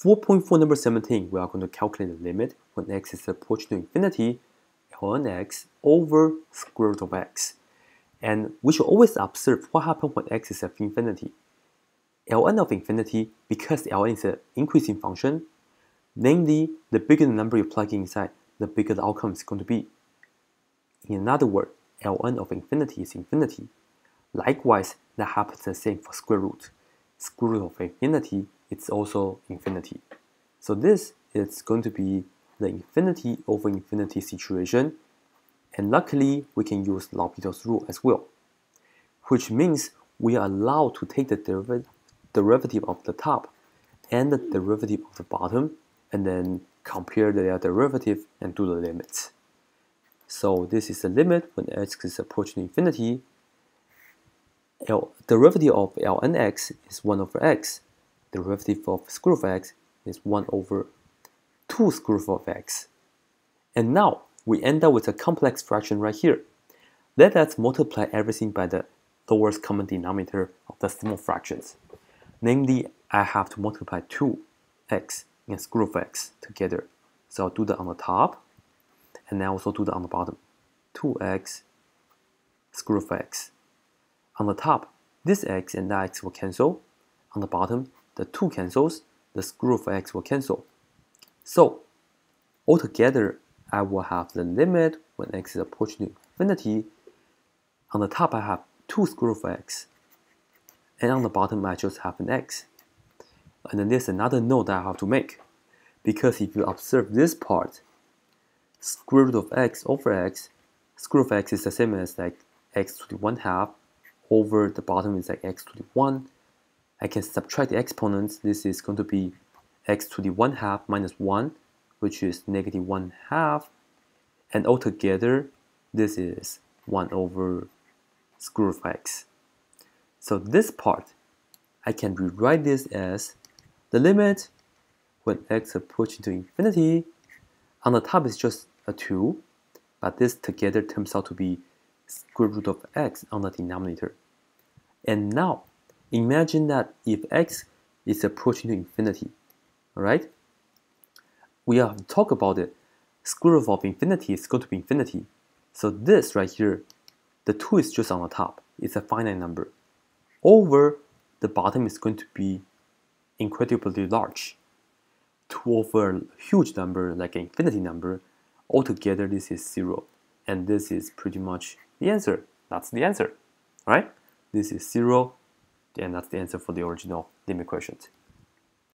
4.4 number 17, we are going to calculate the limit when x is approaching to infinity, ln x over square root of x. And we should always observe what happens when x is at infinity. ln of infinity, because ln is an increasing function, namely, the bigger the number you plug inside, the bigger the outcome is going to be. In another word, ln of infinity is infinity. Likewise, that happens the same for square root. Square root of infinity is also infinity. So this is going to be the infinity over infinity situation. And luckily, we can use L'Hopital's rule as well, which means we are allowed to take the deriv derivative of the top and the derivative of the bottom and then compare their derivative and do the limits. So this is the limit when x is approaching infinity. L, derivative of ln x is 1 over x. Derivative of square root of x is 1 over 2 square root of x. And now we end up with a complex fraction right here. Let us multiply everything by the lowest common denominator of the small fractions. Namely, I have to multiply 2x and square root of x together. So I'll do that on the top, and I also do that on the bottom. 2x square root of x. On the top, this x and that x will cancel. On the bottom, the 2 cancels, the square root of x will cancel. So, altogether, I will have the limit when x is approaching infinity. On the top, I have 2 square root of x. And on the bottom, I just have an x. And then there's another note that I have to make. Because if you observe this part, square root of x over x, square root of x is the same as like x to the 1 half over the bottom is like x to the 1. I can subtract the exponents. This is going to be x to the 1 half minus 1, which is negative 1 half. And altogether, this is 1 over square root of x. So this part, I can rewrite this as the limit when x approaches to infinity, on the top is just a 2, but this together turns out to be square root of x on the denominator. And now, imagine that if x is approaching to infinity, alright? We have to talk about it. Square root of infinity is going to be infinity. So this right here, the 2 is just on the top. It's a finite number. Over the bottom is going to be incredibly large. 2 over a huge number like an infinity number, altogether this is 0. And this is pretty much the answer. That's the answer, right? This is 0, and that's the answer for the original limit questions.